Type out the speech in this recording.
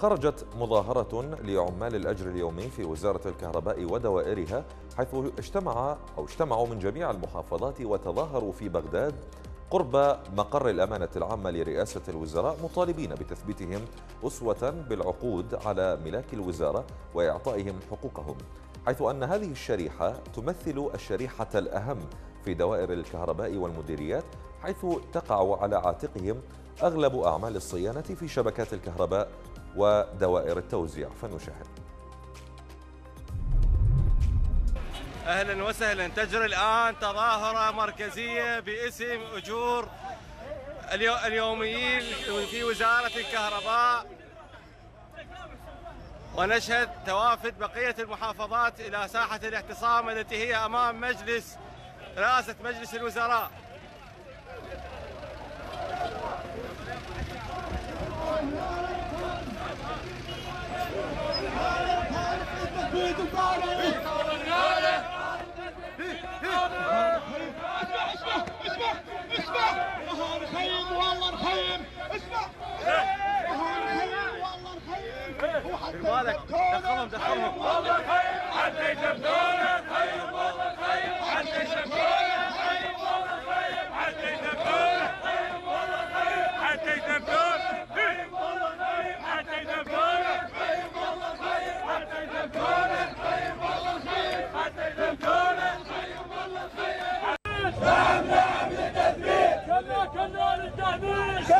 خرجت مظاهرة لعمال الأجر اليومي في وزارة الكهرباء ودوائرها حيث اجتمع أو اجتمعوا من جميع المحافظات وتظاهروا في بغداد قرب مقر الأمانة العامة لرئاسة الوزراء مطالبين بتثبيتهم أسوة بالعقود على ملاك الوزارة وإعطائهم حقوقهم حيث أن هذه الشريحة تمثل الشريحة الأهم في دوائر الكهرباء والمديريات حيث تقع على عاتقهم أغلب أعمال الصيانة في شبكات الكهرباء ودوائر التوزيع. فنشاهد. أهلا وسهلا. تجري الآن تظاهرة مركزية باسم أجور اليوميين في وزارة الكهرباء. ونشهد توافد بقية المحافظات إلى ساحة الاعتصام التي هي أمام مجلس رئاسة مجلس الوزراء. اسمع والله نخيم وحتى دخلهم دخلهم والله نخيم حتى يثبتونا نخيم والله نخيم حتى يثبتونا نخيم والله نخيم حتى يثبتونا نخيم والله نخيم حتى يثبتونا نخيم والله نخيم حتى يثبتونا نخيم والله نخيم حتى يثبتونا نخيم والله نخيم حتى يثبتونا نخيم والله نخيم نعم نعم للتثبيت كنا كنا للتثبيت